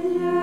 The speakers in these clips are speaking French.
Savior.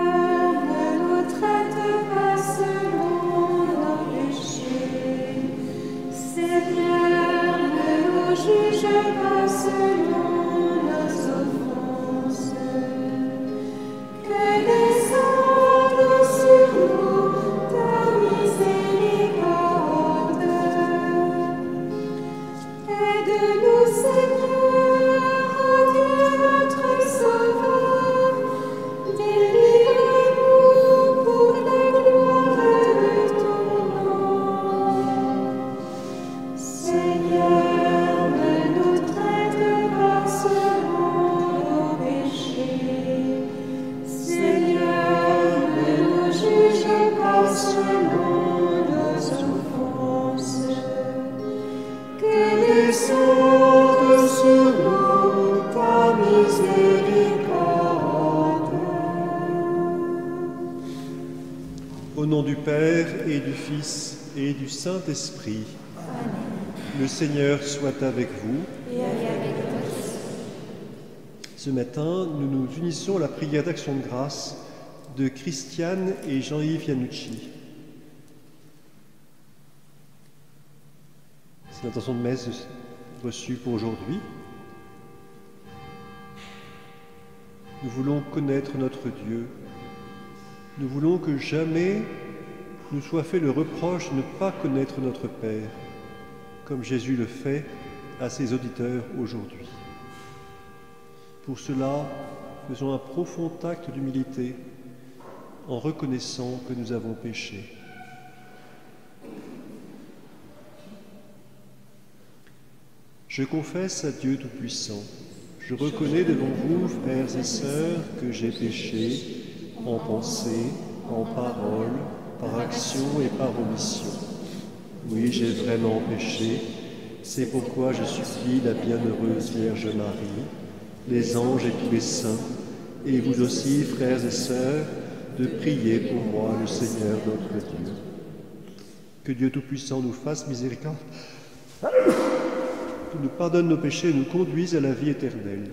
Au nom du Père et du Fils et du Saint-Esprit, le Seigneur soit avec vous. Ce matin, nous nous unissons à la prière d'action de grâce de Christiane et Jean-Yves Yanucci. C'est l'intention de messe reçue pour aujourd'hui. Nous voulons connaître notre Dieu. Nous voulons que jamais nous soit fait le reproche de ne pas connaître notre Père, comme Jésus le fait à ses auditeurs aujourd'hui. Pour cela, faisons un profond acte d'humilité en reconnaissant que nous avons péché. Je confesse à Dieu Tout-Puissant, je reconnais devant vous, frères et sœurs, que j'ai péché en pensée, en parole, par action et par omission. Oui, j'ai vraiment péché, c'est pourquoi je supplie la bienheureuse Vierge Marie, les anges et tous les saints, et vous aussi, frères et sœurs, de prier pour moi, le Seigneur notre Dieu. Que Dieu Tout-Puissant nous fasse miséricorde, nous pardonne nos péchés et nous conduise à la vie éternelle.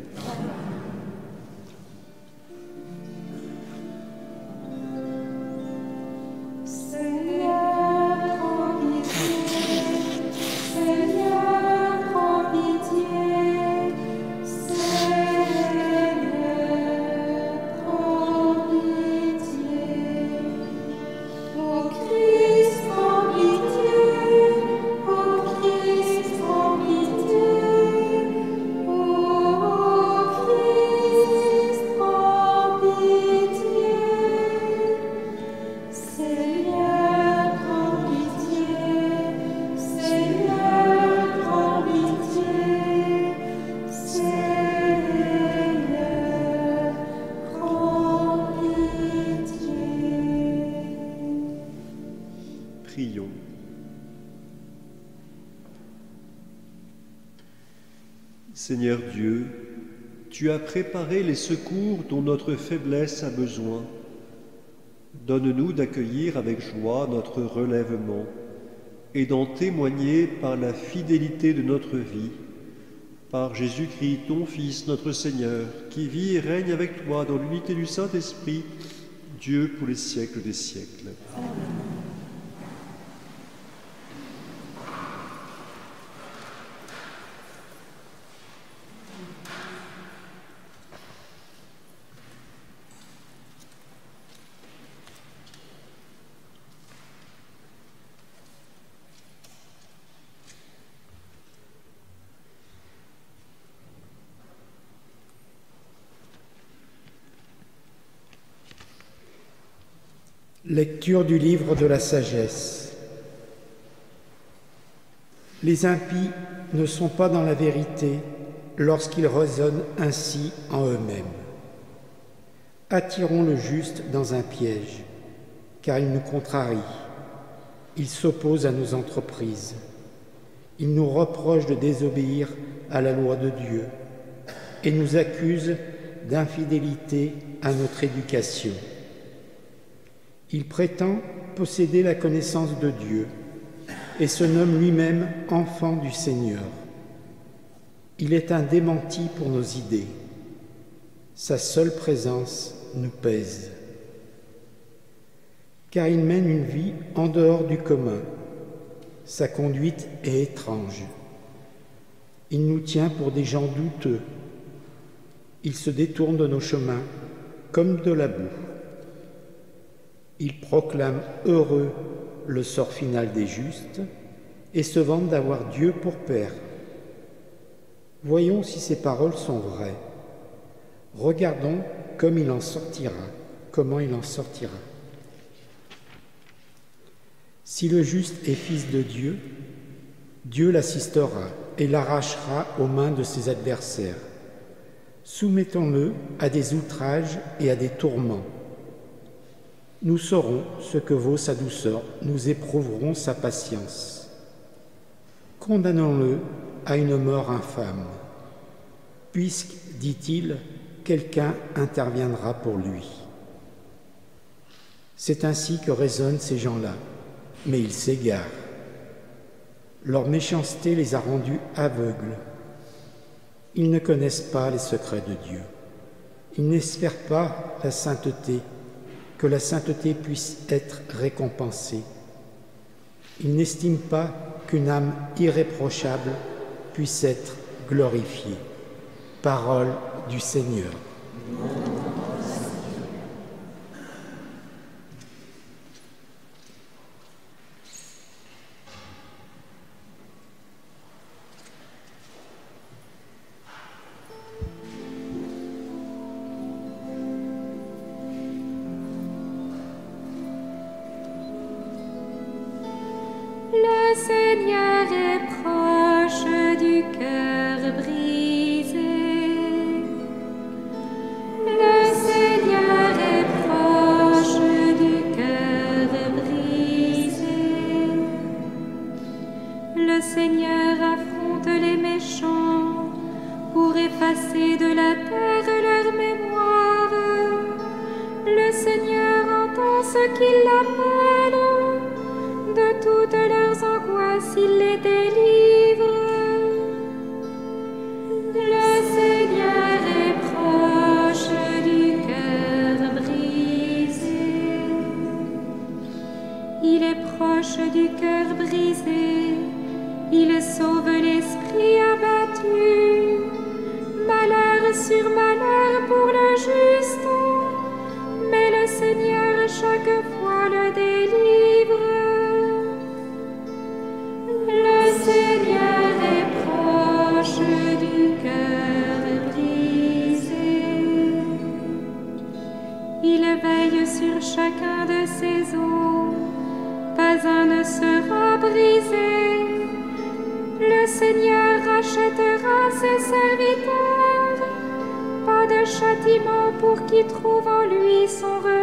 Seigneur Dieu, tu as préparé les secours dont notre faiblesse a besoin. Donne-nous d'accueillir avec joie notre relèvement et d'en témoigner par la fidélité de notre vie, par Jésus-Christ, ton Fils, notre Seigneur, qui vit et règne avec toi dans l'unité du Saint-Esprit, Dieu pour les siècles des siècles. Lecture du livre de la sagesse. Les impies ne sont pas dans la vérité lorsqu'ils raisonnent ainsi en eux-mêmes. Attirons le juste dans un piège, car il nous contrarie, il s'oppose à nos entreprises, il nous reproche de désobéir à la loi de Dieu et nous accuse d'infidélité à notre éducation. Il prétend posséder la connaissance de Dieu et se nomme lui-même enfant du Seigneur. Il est un démenti pour nos idées. Sa seule présence nous pèse. Car il mène une vie en dehors du commun. Sa conduite est étrange. Il nous tient pour des gens douteux. Il se détourne de nos chemins comme de la boue. Il proclame heureux le sort final des justes et se vante d'avoir Dieu pour Père. Voyons si ces paroles sont vraies. Regardons comme il en sortira, comment il en sortira. Si le juste est fils de Dieu, Dieu l'assistera et l'arrachera aux mains de ses adversaires. Soumettons-le à des outrages et à des tourments. Nous saurons ce que vaut sa douceur, nous éprouverons sa patience. Condamnons-le à une mort infâme, puisque, dit-il, quelqu'un interviendra pour lui. C'est ainsi que raisonnent ces gens-là. mais ils s'égarent. Leur méchanceté les a rendus aveugles. Ils ne connaissent pas les secrets de Dieu. Ils n'espèrent pas la sainteté, que la sainteté puisse être récompensée. Ils n'estiment pas qu'une âme irréprochable puisse être glorifiée. Parole du Seigneur. Sur malheur pour le juste. Mais le Seigneur chaque fois pour qui trouve en lui son refuge.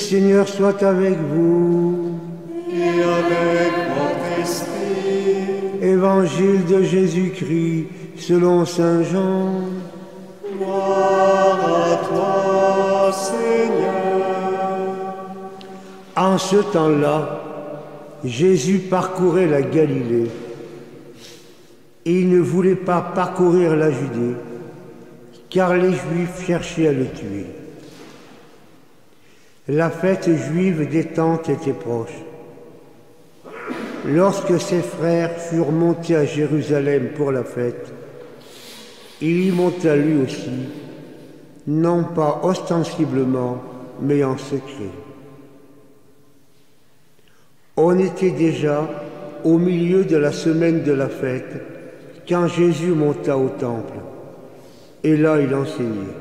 Seigneur soit avec vous. Et avec votre esprit, Évangile de Jésus-Christ selon Saint Jean. gloire à toi, Seigneur. En ce temps-là, Jésus parcourait la Galilée et il ne voulait pas parcourir la Judée, car les Juifs cherchaient à le tuer. La fête juive des tentes était proche. Lorsque ses frères furent montés à Jérusalem pour la fête, il y monta lui aussi, non pas ostensiblement, mais en secret. On était déjà au milieu de la semaine de la fête quand Jésus monta au temple. Et là, il enseignait.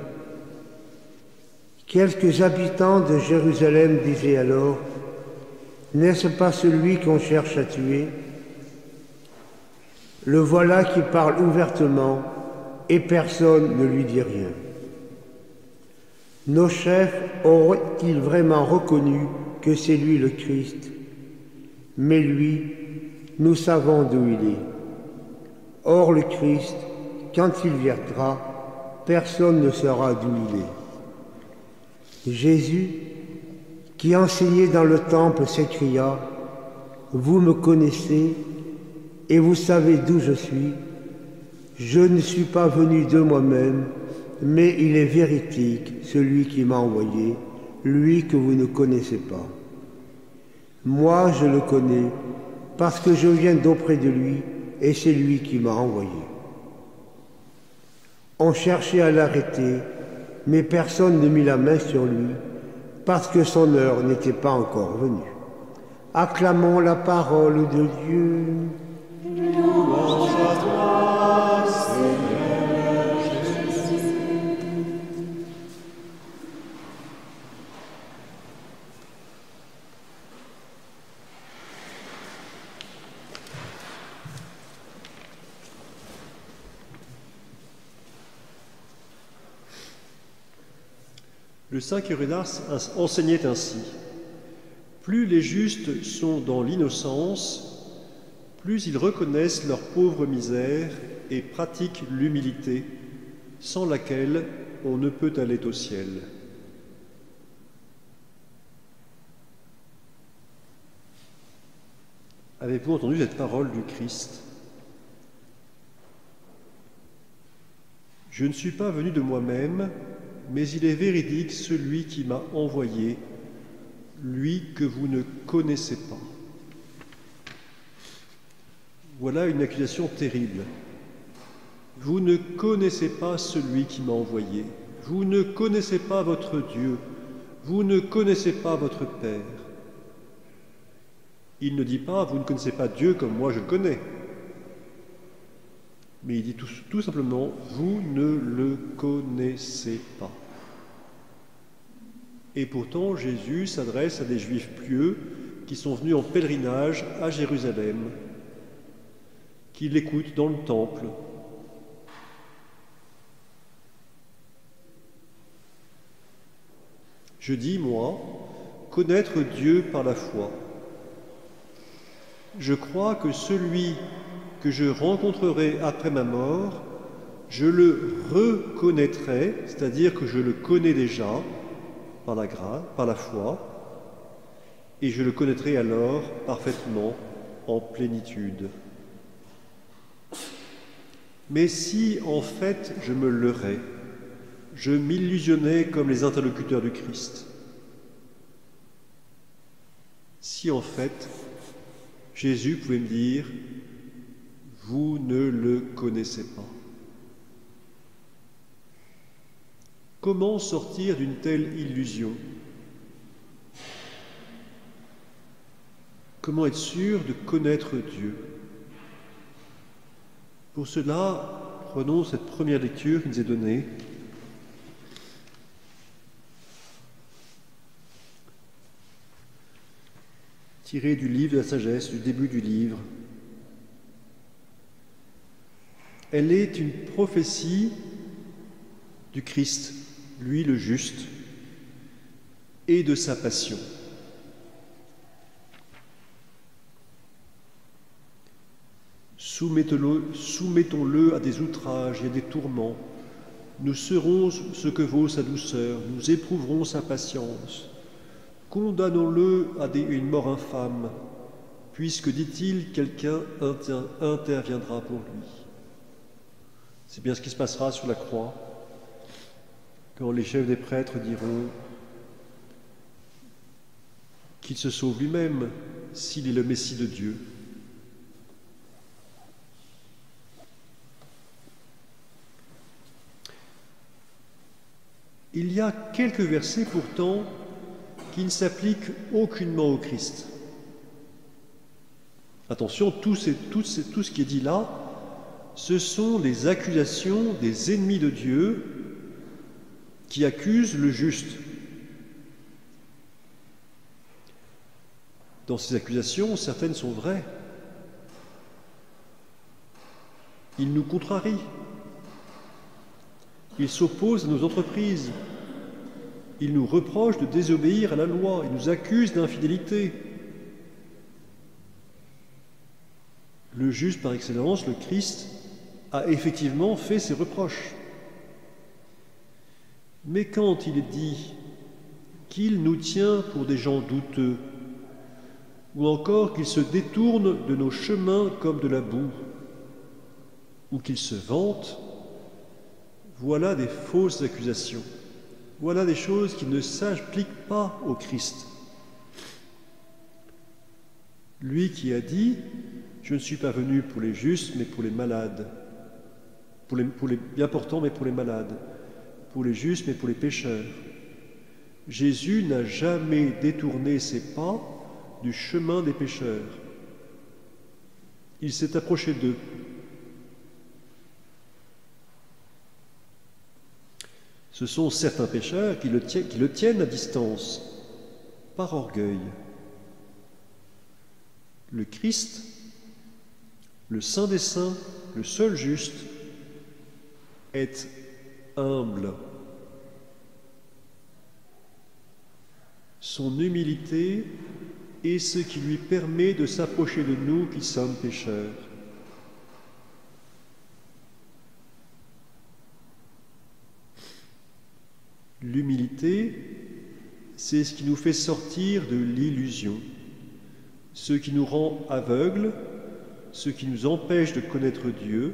Quelques habitants de Jérusalem disaient alors, N'est-ce pas celui qu'on cherche à tuer? Le voilà qui parle ouvertement et personne ne lui dit rien. Nos chefs auraient-ils vraiment reconnu que c'est lui le Christ? Mais lui, nous savons d'où il est. Or le Christ, quand il viendra, personne ne saura d'où il est. Jésus, qui enseignait dans le temple, s'écria, Vous me connaissez et vous savez d'où je suis, Je ne suis pas venu de moi-même, mais il est véridique, celui qui m'a envoyé, lui que vous ne connaissez pas. Moi, je le connais, parce que je viens d'auprès de lui, et c'est lui qui m'a envoyé. On cherchait à l'arrêter, mais personne ne mit la main sur lui, parce que son heure n'était pas encore venue. Acclamons la parole de Dieu. Le saint Quirinard enseignait ainsi Plus les justes sont dans l'innocence, plus ils reconnaissent leur pauvre misère et pratiquent l'humilité, sans laquelle on ne peut aller au ciel. Avez-vous entendu cette parole du Christ? Je ne suis pas venu de moi-même, mais il est véridique celui qui m'a envoyé, lui que vous ne connaissez pas. Voilà une accusation terrible. Vous ne connaissez pas celui qui m'a envoyé. Vous ne connaissez pas votre Dieu. Vous ne connaissez pas votre Père. Il ne dit pas, vous ne connaissez pas Dieu comme moi je le connais. Mais il dit tout, tout simplement, vous ne le connaissez pas. Et pourtant, Jésus s'adresse à des juifs pieux qui sont venus en pèlerinage à Jérusalem, qui l'écoutent dans le temple. Je dis, moi, connaître Dieu par la foi. Je crois que celui que je rencontrerai après ma mort, je le reconnaîtrai, c'est-à-dire que je le connais déjà par la grâce, par la foi, et je le connaîtrai alors parfaitement en plénitude. Mais si en fait je me leurrais, je m'illusionnais comme les interlocuteurs du Christ, si en fait Jésus pouvait me dire vous ne le connaissez pas. Comment sortir d'une telle illusion? Comment être sûr de connaître Dieu? Pour cela, prenons cette première lecture qui nous est donnée. tirée du livre de la sagesse, du début du livre, Elle est une prophétie du Christ, lui le juste, et de sa passion. Soumettons-le à des outrages et à des tourments. Nous serons ce que vaut sa douceur, nous éprouverons sa patience. Condamnons-le à une mort infâme, puisque, dit-il, quelqu'un interviendra pour lui. C'est bien ce qui se passera sur la croix, quand les chefs des prêtres diront qu'il se sauve lui-même s'il est le Messie de Dieu. Il y a quelques versets pourtant qui ne s'appliquent aucunement au Christ. Attention, tout, ce qui est dit là ce sont les accusations des ennemis de Dieu qui accusent le juste. Dans ces accusations, certaines sont vraies. Ils nous contrarient. Ils s'opposent à nos entreprises. Ils nous reprochent de désobéir à la loi. Ils nous accusent d'infidélité. Le juste par excellence, le Christ, a effectivement fait ses reproches. Mais quand il dit qu'il nous tient pour des gens douteux, ou encore qu'il se détourne de nos chemins comme de la boue, ou qu'il se vante, voilà des fausses accusations. Voilà des choses qui ne s'appliquent pas au Christ. Lui qui a dit, je ne suis pas venu pour les justes, mais pour les malades, pour les bien portants, mais pour les malades, pour les justes, mais pour les pécheurs. Jésus n'a jamais détourné ses pas du chemin des pécheurs. Il s'est approché d'eux. Ce sont certains pécheurs qui le, tiennent, à distance, par orgueil. Le Christ, le Saint des Saints, le seul juste, est humble. Son humilité est ce qui lui permet de s'approcher de nous qui sommes pécheurs. L'humilité, c'est ce qui nous fait sortir de l'illusion, ce qui nous rend aveugles, ce qui nous empêche de connaître Dieu,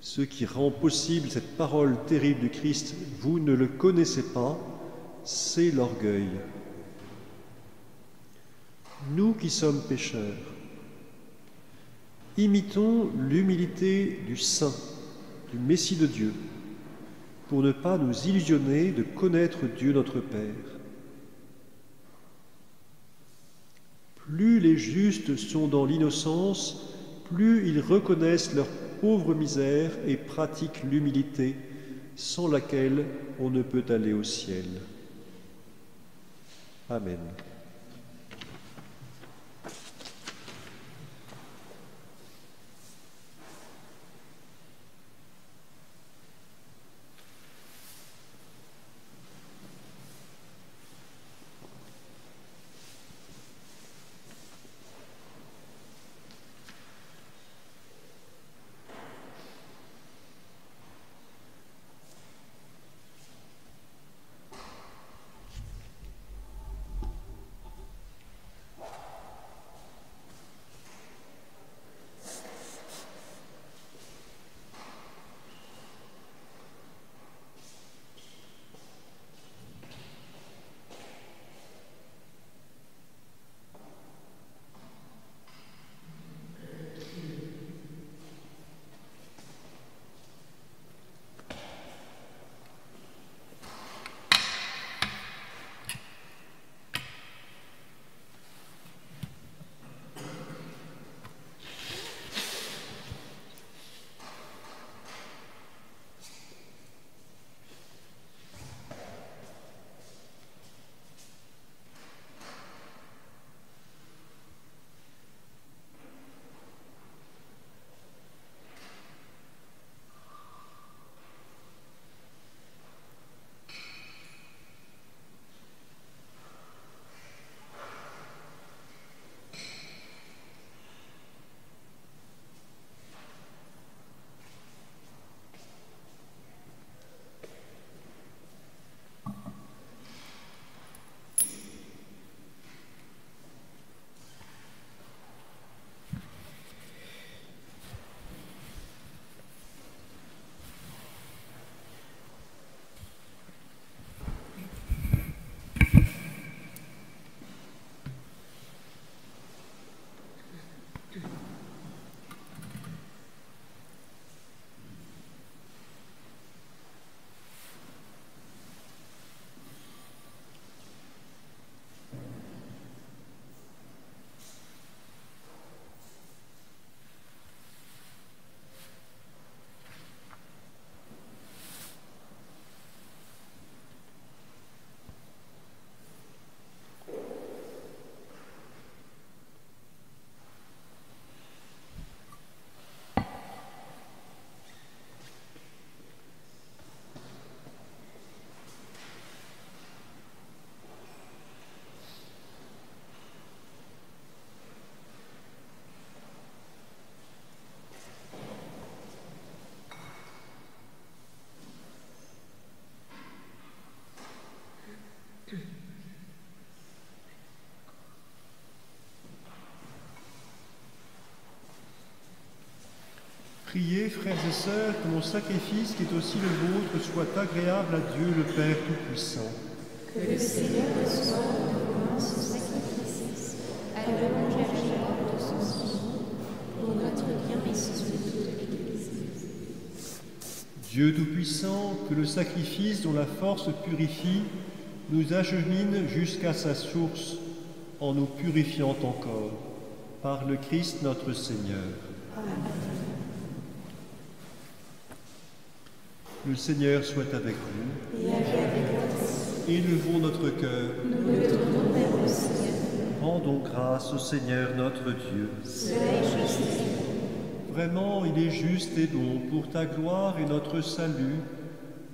ce qui rend possible cette parole terrible du Christ, vous ne le connaissez pas, c'est l'orgueil. Nous qui sommes pécheurs, imitons l'humilité du Saint, du Messie de Dieu pour ne pas nous illusionner de connaître Dieu notre Père. Plus les justes sont dans l'innocence, plus ils reconnaissent leur pauvre misère et pratiquent l'humilité sans laquelle on ne peut aller au ciel. Amen. Frères et sœurs, que mon sacrifice, qui est aussi le vôtre, soit agréable à Dieu le Père Tout-Puissant. Que le Seigneur reçoive de ce sacrifice, à à de son sang, pour notre bien et celui de l'Église. Dieu Tout-Puissant, que le sacrifice dont la force purifie nous achemine jusqu'à sa source en nous purifiant encore par le Christ notre Seigneur. Le Seigneur soit avec vous. Et avec Élevons notre cœur. Nous le tournons vers le Seigneur. Rendons grâce au Seigneur notre Dieu. Cela est juste. Vraiment, il est juste et bon pour ta gloire et notre salut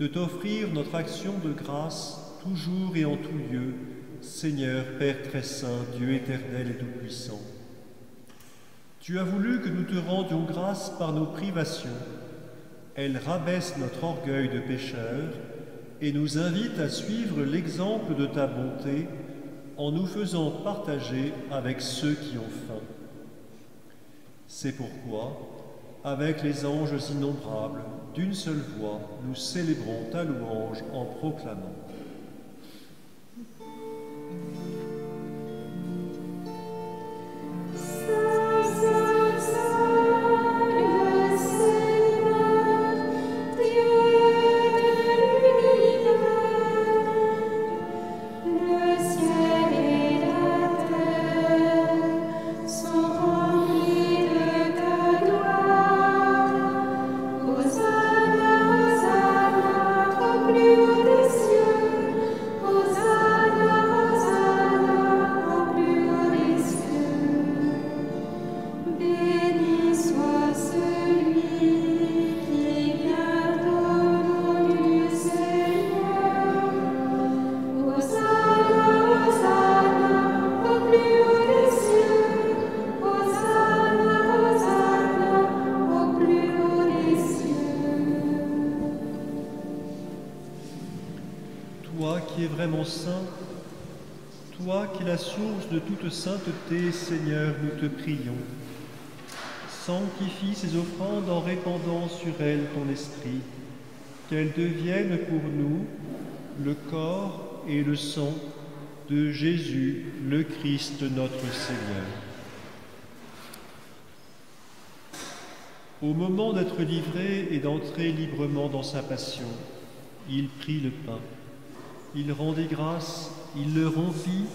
de t'offrir notre action de grâce toujours et en tout lieu, Seigneur, Père très saint, Dieu éternel et tout-puissant. Tu as voulu que nous te rendions grâce par nos privations. Elles rabaissent notre orgueil de pécheur et nous invitent à suivre l'exemple de ta bonté en nous faisant partager avec ceux qui ont faim. C'est pourquoi, avec les anges innombrables, d'une seule voix, nous célébrons ta louange en proclamant. Sainteté, Seigneur, nous te prions. Sanctifie ces offrandes en répandant sur elles ton esprit, qu'elles deviennent pour nous le corps et le sang de Jésus, le Christ notre Seigneur. Au moment d'être livré et d'entrer librement dans sa passion, il prit le pain. Il rendit grâce, il le rompit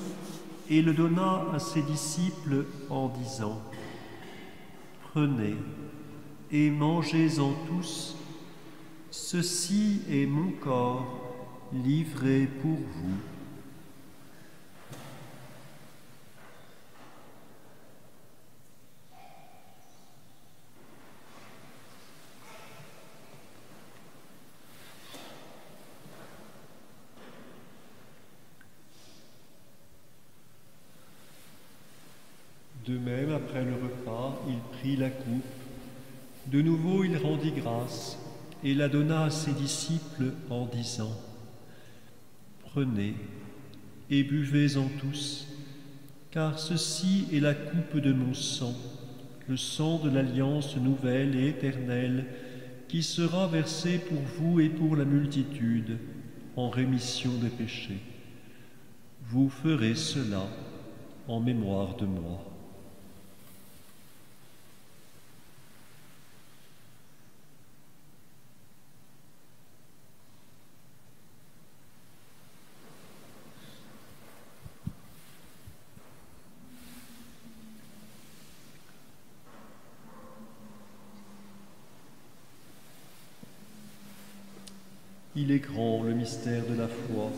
et le donna à ses disciples en disant, Prenez et mangez-en tous, ceci est mon corps livré pour vous. De même, après le repas, il prit la coupe. De nouveau, il rendit grâce et la donna à ses disciples en disant, Prenez et buvez-en tous, car ceci est la coupe de mon sang, le sang de l'alliance nouvelle et éternelle, qui sera versé pour vous et pour la multitude en rémission des péchés. Vous ferez cela en mémoire de moi. Il est grand le mystère de la foi.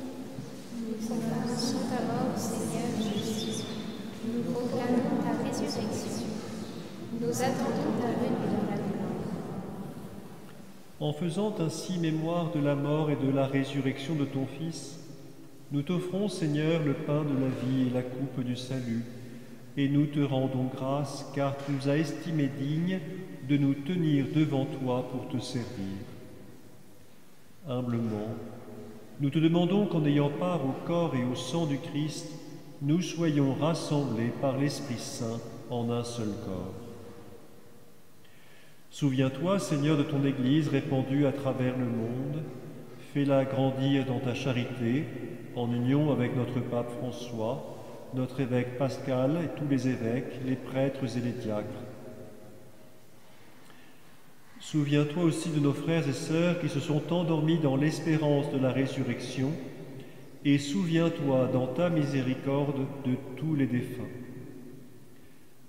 Nous confessons ta mort, Seigneur Jésus. Nous proclamons ta résurrection. Nous attendons ta venue dans la gloire. En faisant ainsi mémoire de la mort et de la résurrection de ton Fils, nous t'offrons, Seigneur, le pain de la vie et la coupe du salut, et nous te rendons grâce car tu nous as estimés dignes de nous tenir devant toi pour te servir humblement, nous te demandons qu'en ayant part au corps et au sang du Christ, nous soyons rassemblés par l'Esprit Saint en un seul corps. Souviens-toi, Seigneur, de ton Église répandue à travers le monde. Fais-la grandir dans ta charité, en union avec notre pape François, notre évêque Pascal et tous les évêques, les prêtres et les diacres. Souviens-toi aussi de nos frères et sœurs qui se sont endormis dans l'espérance de la résurrection, et souviens-toi dans ta miséricorde de tous les défunts.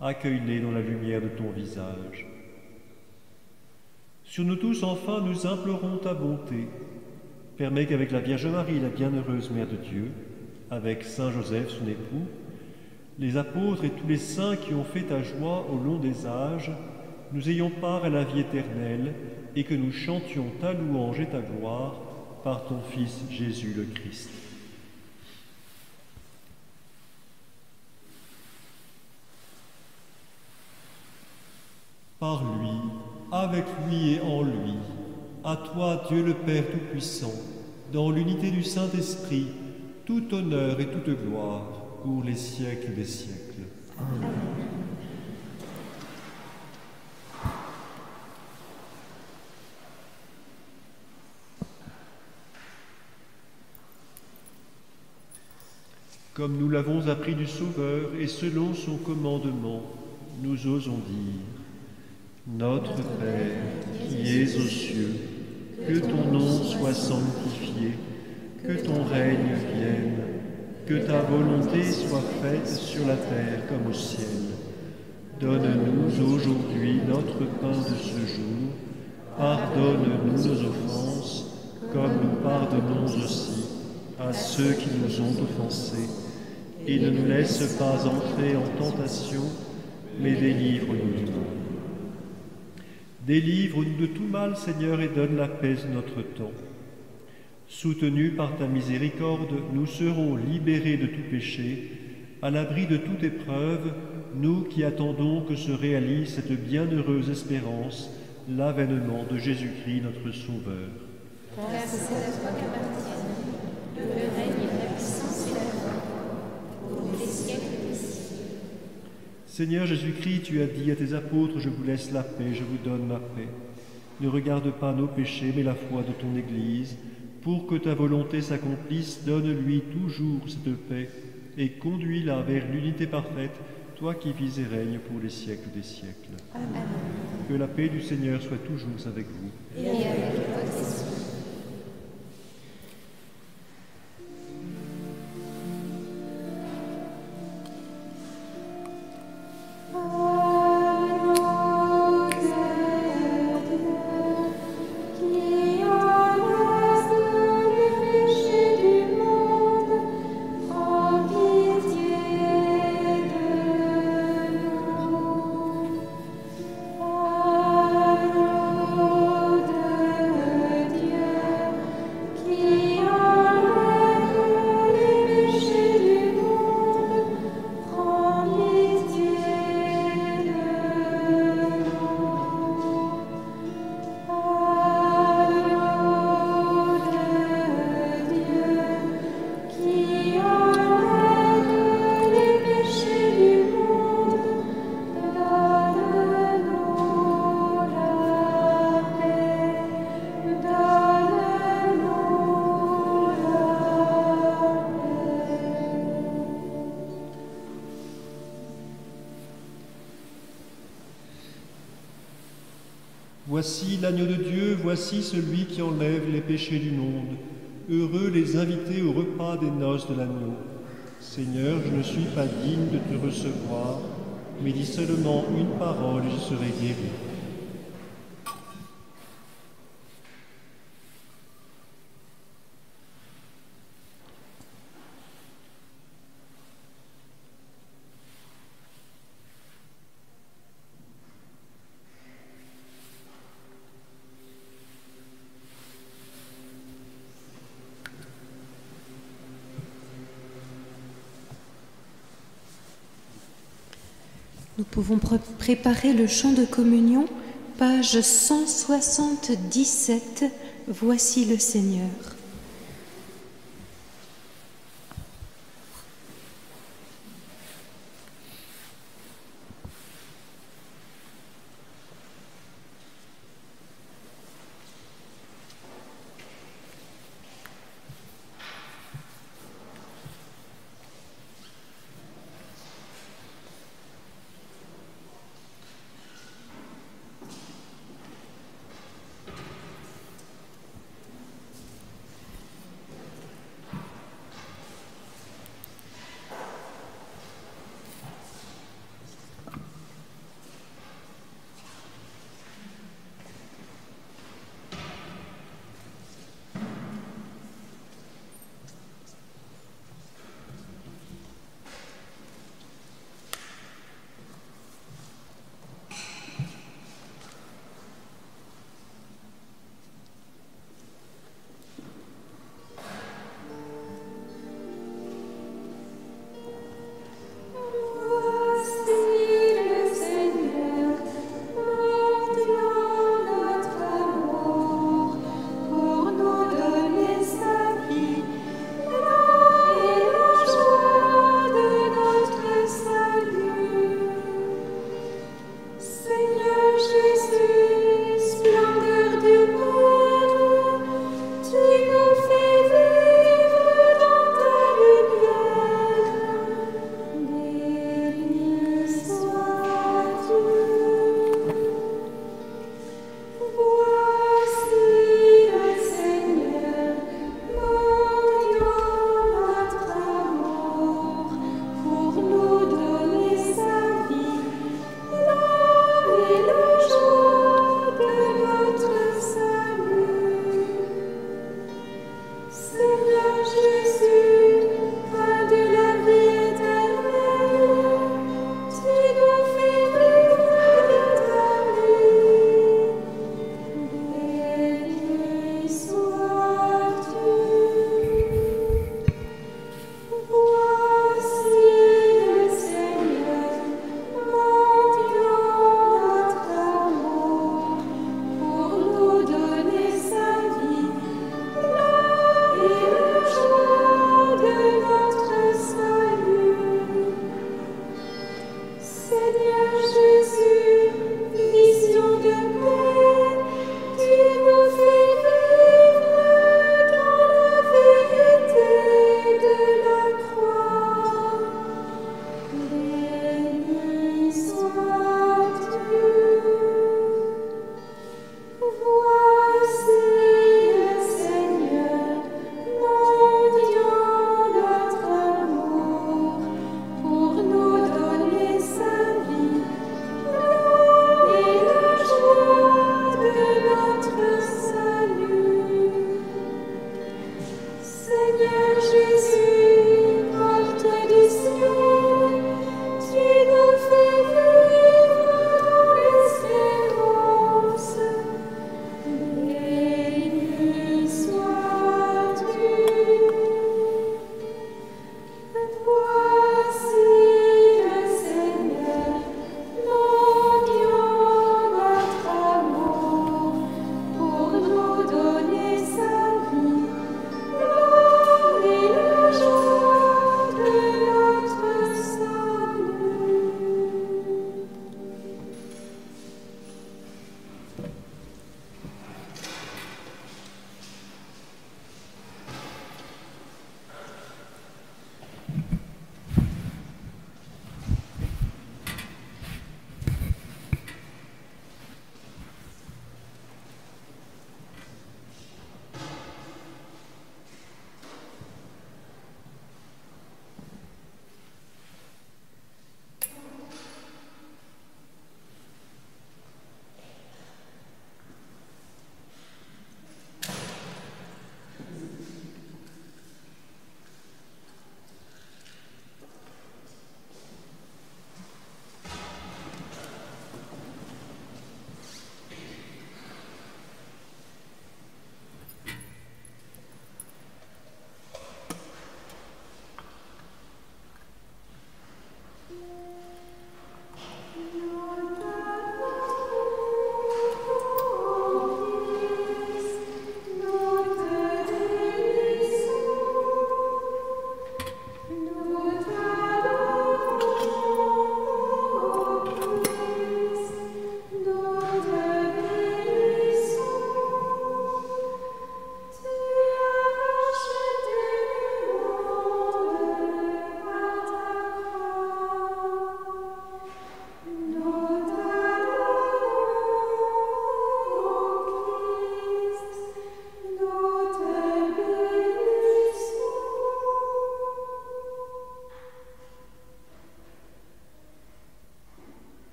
Accueille-les dans la lumière de ton visage. Sur nous tous, enfin, nous implorons ta bonté. Permets qu'avec la Vierge Marie, la bienheureuse Mère de Dieu, avec Saint Joseph, son époux, les apôtres et tous les saints qui ont fait ta joie au long des âges, nous ayons part à la vie éternelle et que nous chantions ta louange et ta gloire par ton Fils Jésus le Christ. Par lui, avec lui et en lui, à toi Dieu le Père Tout-Puissant, dans l'unité du Saint-Esprit, tout honneur et toute gloire pour les siècles des siècles. Amen. Comme nous l'avons appris du Sauveur et selon son commandement, nous osons dire, Notre Père qui es aux cieux, que ton nom soit sanctifié, que ton règne vienne, que ta volonté soit faite sur la terre comme au ciel. Donne-nous aujourd'hui notre pain de ce jour. Pardonne-nous nos offenses, comme nous pardonnons aussi à ceux qui nous ont offensés et ne nous laisse pas entrer en tentation, mais délivre-nous du mal. Délivre-nous de tout mal, Seigneur, et donne la paix de notre temps. Soutenus par ta miséricorde, nous serons libérés de tout péché, à l'abri de toute épreuve, nous qui attendons que se réalise cette bienheureuse espérance, l'avènement de Jésus-Christ notre Sauveur. Seigneur Jésus-Christ, tu as dit à tes apôtres, je vous laisse la paix, je vous donne ma paix. Ne regarde pas nos péchés, mais la foi de ton Église. Pour que ta volonté s'accomplisse, donne-lui toujours cette paix et conduis-la vers l'unité parfaite, toi qui vis et règnes pour les siècles des siècles. Amen. Que la paix du Seigneur soit toujours avec vous. Et avec l'agneau de Dieu, voici celui qui enlève les péchés du monde. Heureux les invités au repas des noces de l'agneau. Seigneur, je ne suis pas digne de te recevoir, mais dis seulement une parole et je serai guéri. Nous pouvons préparer le chant de communion, page 177, Voici le Seigneur.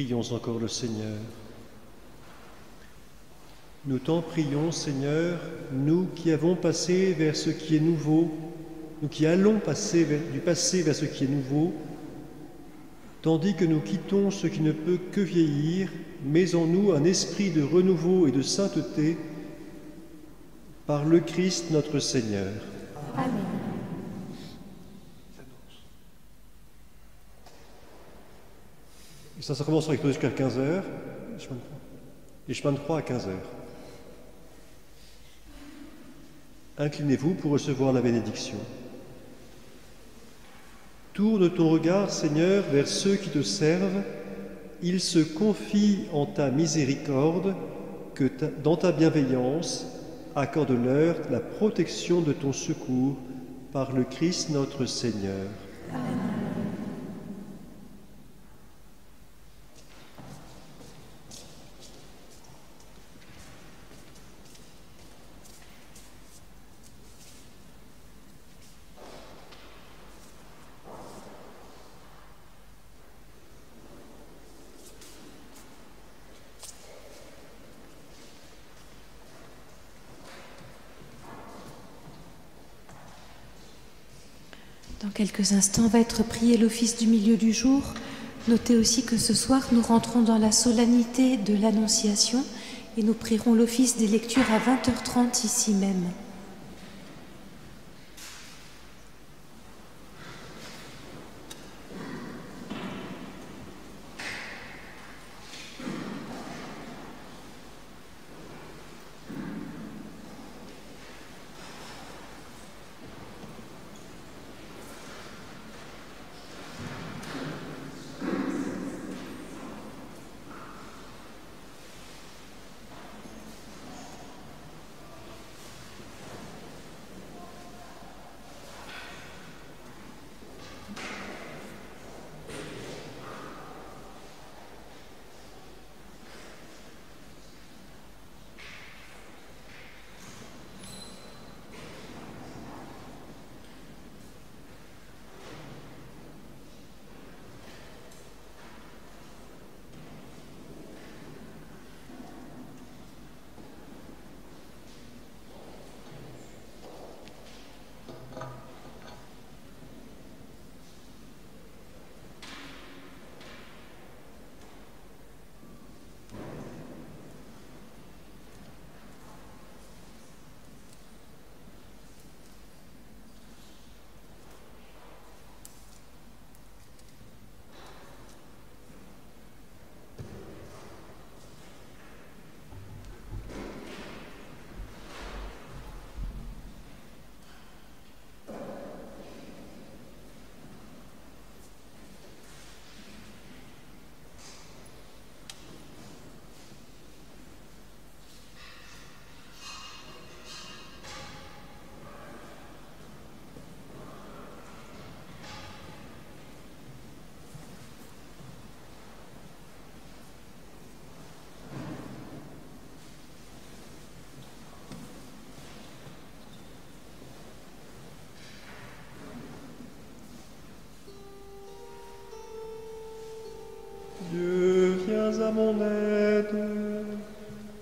Prions encore le Seigneur. Nous t'en prions, Seigneur, nous qui avons passé vers ce qui est nouveau, nous qui allons passer du passé vers ce qui est nouveau, tandis que nous quittons ce qui ne peut que vieillir, mets en nous un esprit de renouveau et de sainteté par le Christ notre Seigneur. Amen. Ça, commence avec jusqu'à 15h, et chemin de croix à 15h. Inclinez-vous pour recevoir la bénédiction. Tourne ton regard, Seigneur, vers ceux qui te servent. Ils se confient en ta miséricorde, que dans ta bienveillance, accorde-leur la protection de ton secours par le Christ notre Seigneur. Quelques instants va être prié l'office du milieu du jour. Notez aussi que ce soir, nous rentrons dans la solennité de l'Annonciation et nous prierons l'office des lectures à 20h30 ici même.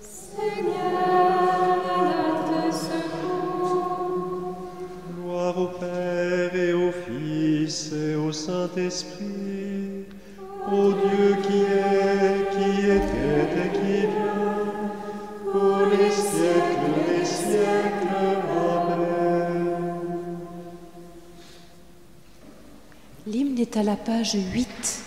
Seigneur. Gloire au Père et au Fils et au Saint-Esprit, au Dieu qui est, qui était et qui vient, pour les siècles des siècles. Amen. L'hymne est à la page 8.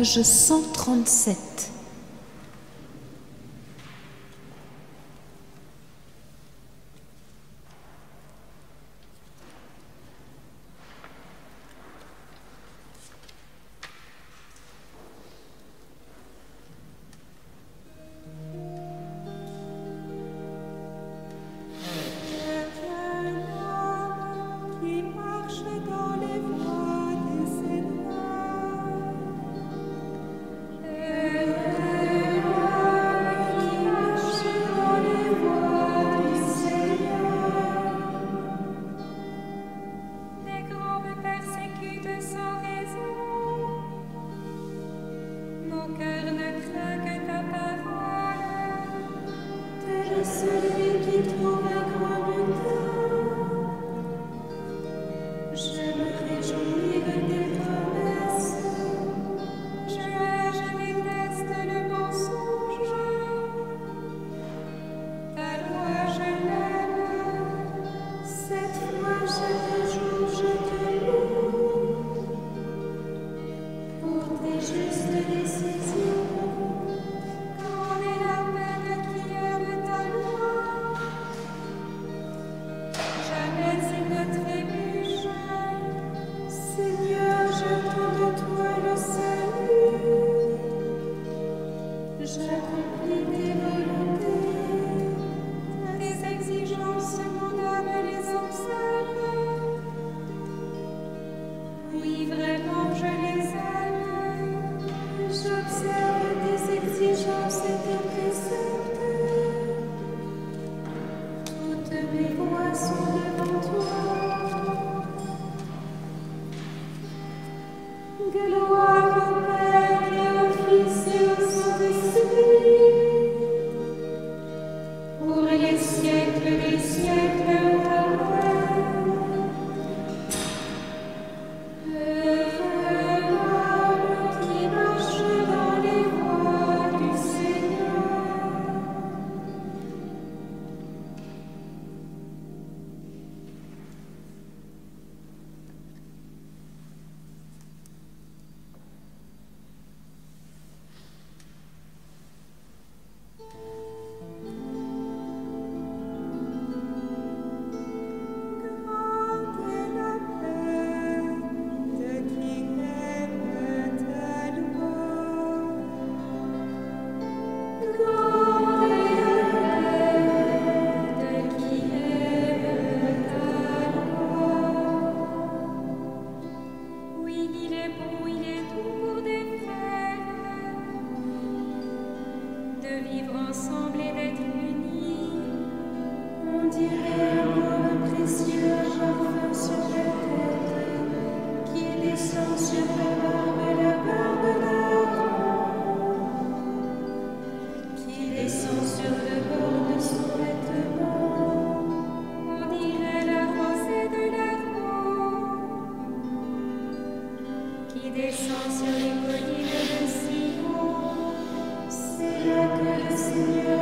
Page 137. Que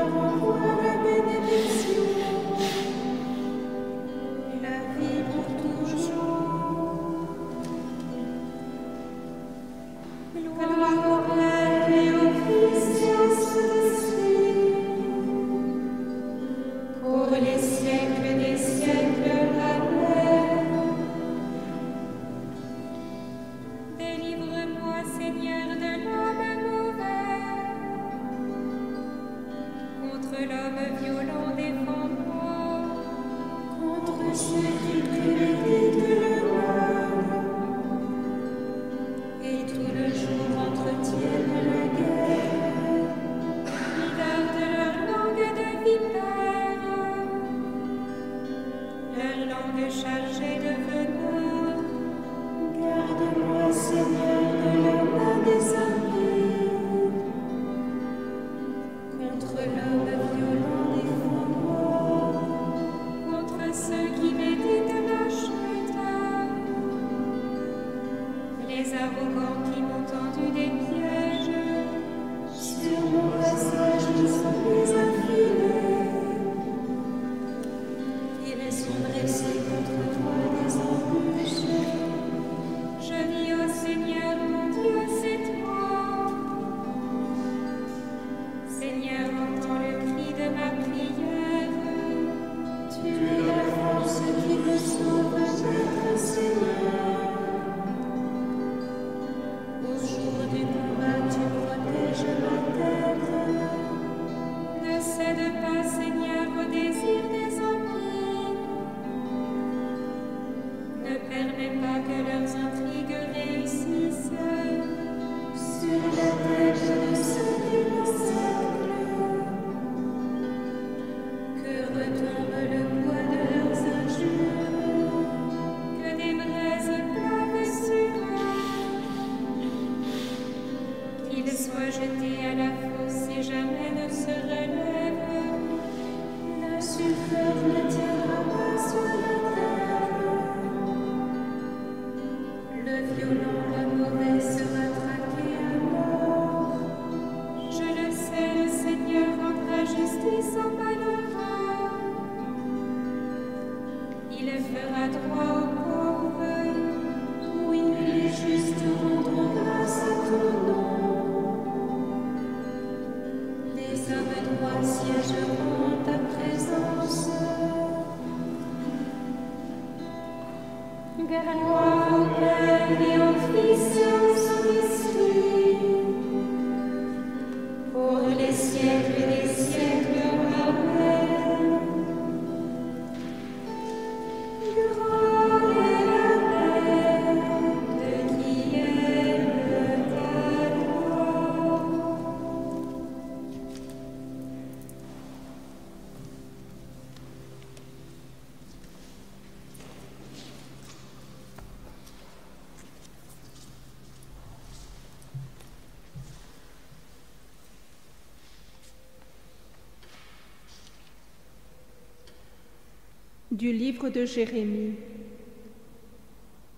Du livre de Jérémie.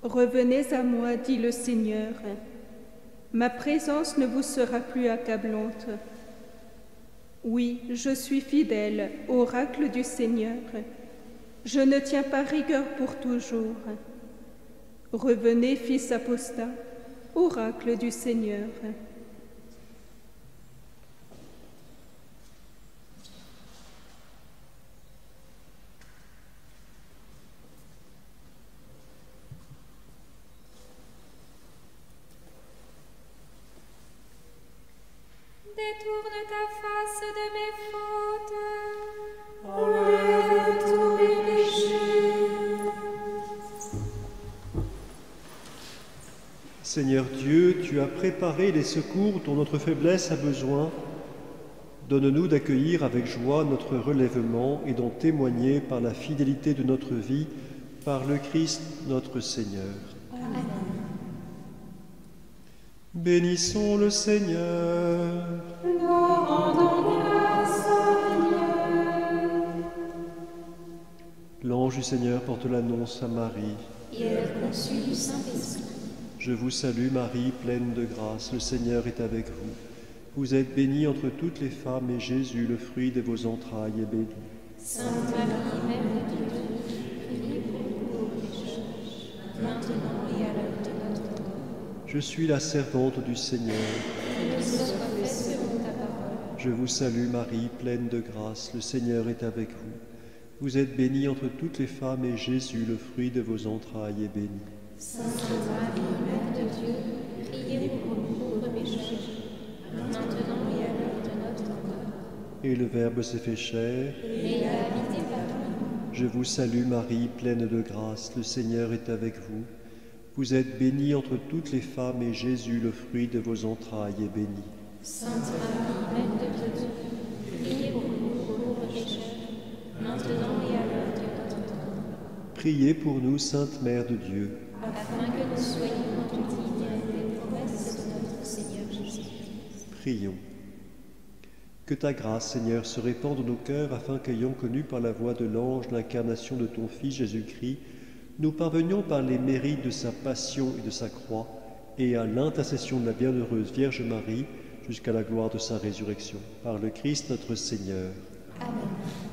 Revenez à moi, dit le Seigneur. Ma présence ne vous sera plus accablante. Oui, je suis fidèle, oracle du Seigneur. Je ne tiens pas rigueur pour toujours. Revenez, fils apostat, oracle du Seigneur. Les secours dont notre faiblesse a besoin. Donne-nous d'accueillir avec joie notre relèvement et d'en témoigner par la fidélité de notre vie, par le Christ notre Seigneur. Bénissons le Seigneur. Nous rendons grâce au Seigneur. L'ange du Seigneur porte l'annonce à Marie. Et elle conçut du Saint-Esprit. Je vous salue Marie, pleine de grâce, le Seigneur est avec vous. Vous êtes bénie entre toutes les femmes et Jésus, le fruit de vos entrailles, est béni. Sainte Marie, Mère de Dieu, priez pour nous pauvres pécheurs, maintenant et à l'heure de notre mort. Je suis la servante du Seigneur. Que nous soit fait selon ta parole. Je vous salue Marie, pleine de grâce, le Seigneur est avec vous. Vous êtes bénie entre toutes les femmes et Jésus, le fruit de vos entrailles, est béni. Sainte Marie, Mère de Dieu, priez pour nous pauvres pécheurs, maintenant et à l'heure de notre mort. Et le Verbe s'est fait chair. Et a habité. Je vous salue Marie, pleine de grâce, le Seigneur est avec vous. Vous êtes bénie entre toutes les femmes et Jésus, le fruit de vos entrailles, est béni. Sainte Marie, Mère de Dieu, priez pour nous pauvres pécheurs, maintenant et à l'heure de notre mort. Priez pour nous, Sainte Mère de Dieu. Afin que nous soyons des promesses de notre Seigneur Jésus-Christ. Prions. Que ta grâce, Seigneur, se répande dans nos cœurs afin qu'ayant connu par la voix de l'ange l'incarnation de ton Fils Jésus-Christ, nous parvenions par les mérites de sa passion et de sa croix et à l'intercession de la bienheureuse Vierge Marie jusqu'à la gloire de sa résurrection. Par le Christ notre Seigneur. Amen.